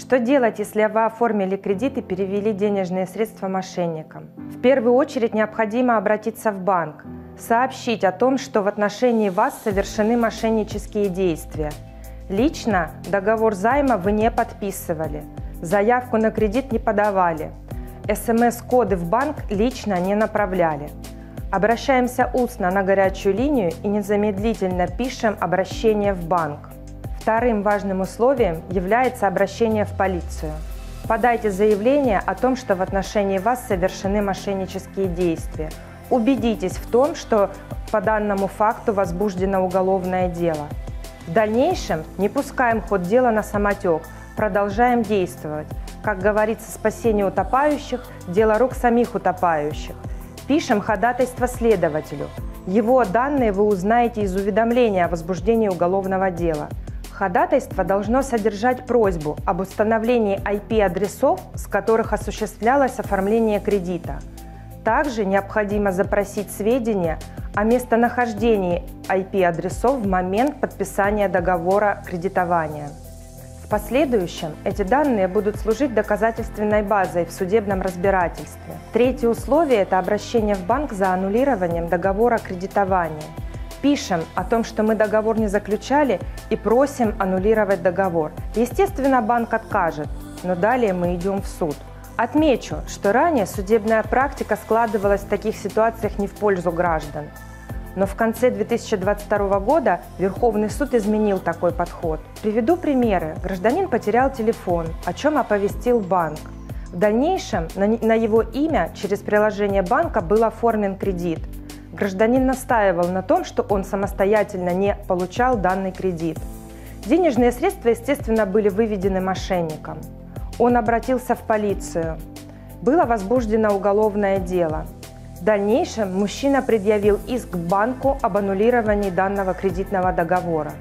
Что делать, если вы оформили кредит и перевели денежные средства мошенникам? В первую очередь необходимо обратиться в банк, сообщить о том, что в отношении вас совершены мошеннические действия. Лично договор займа вы не подписывали, заявку на кредит не подавали, СМС-коды в банк лично не направляли. Обращаемся устно на горячую линию и незамедлительно пишем обращение в банк. Вторым важным условием является обращение в полицию. Подайте заявление о том, что в отношении вас совершены мошеннические действия. Убедитесь в том, что по данному факту возбуждено уголовное дело. В дальнейшем не пускаем ход дела на самотек, продолжаем действовать. Как говорится, спасение утопающих – дело рук самих утопающих. Пишем ходатайство следователю. Его данные вы узнаете из уведомления о возбуждении уголовного дела – Ходатайство должно содержать просьбу об установлении IP-адресов, с которых осуществлялось оформление кредита. Также необходимо запросить сведения о местонахождении IP-адресов в момент подписания договора кредитования. В последующем эти данные будут служить доказательственной базой в судебном разбирательстве. Третье условие – это обращение в банк за аннулированием договора кредитования – пишем о том, что мы договор не заключали и просим аннулировать договор. Естественно, банк откажет, но далее мы идем в суд. Отмечу, что ранее судебная практика складывалась в таких ситуациях не в пользу граждан. Но в конце 2022 года Верховный суд изменил такой подход. Приведу примеры. Гражданин потерял телефон, о чем оповестил банк. В дальнейшем на его имя через приложение банка был оформлен кредит – Гражданин настаивал на том, что он самостоятельно не получал данный кредит. Денежные средства, естественно, были выведены мошенником. Он обратился в полицию. Было возбуждено уголовное дело. В дальнейшем мужчина предъявил иск к банку об аннулировании данного кредитного договора.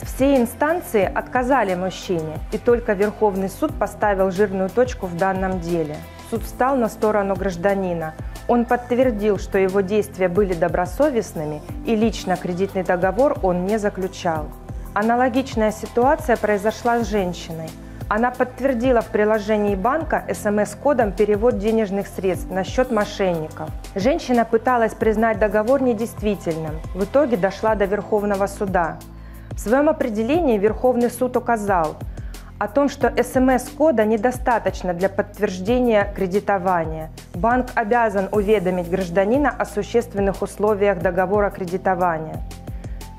Все инстанции отказали мужчине, и только Верховный суд поставил жирную точку в данном деле. Суд встал на сторону гражданина. Он подтвердил, что его действия были добросовестными и лично кредитный договор он не заключал. Аналогичная ситуация произошла с женщиной. Она подтвердила в приложении банка смс-кодом перевод денежных средств на счет мошенников. Женщина пыталась признать договор недействительным. В итоге дошла до Верховного суда. В своем определении Верховный суд указал, о том, что СМС-кода недостаточно для подтверждения кредитования. Банк обязан уведомить гражданина о существенных условиях договора кредитования.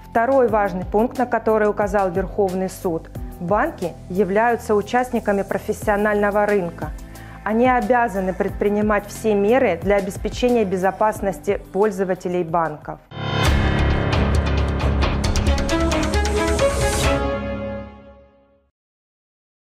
Второй важный пункт, на который указал Верховный суд – банки являются участниками профессионального рынка. Они обязаны предпринимать все меры для обеспечения безопасности пользователей банков.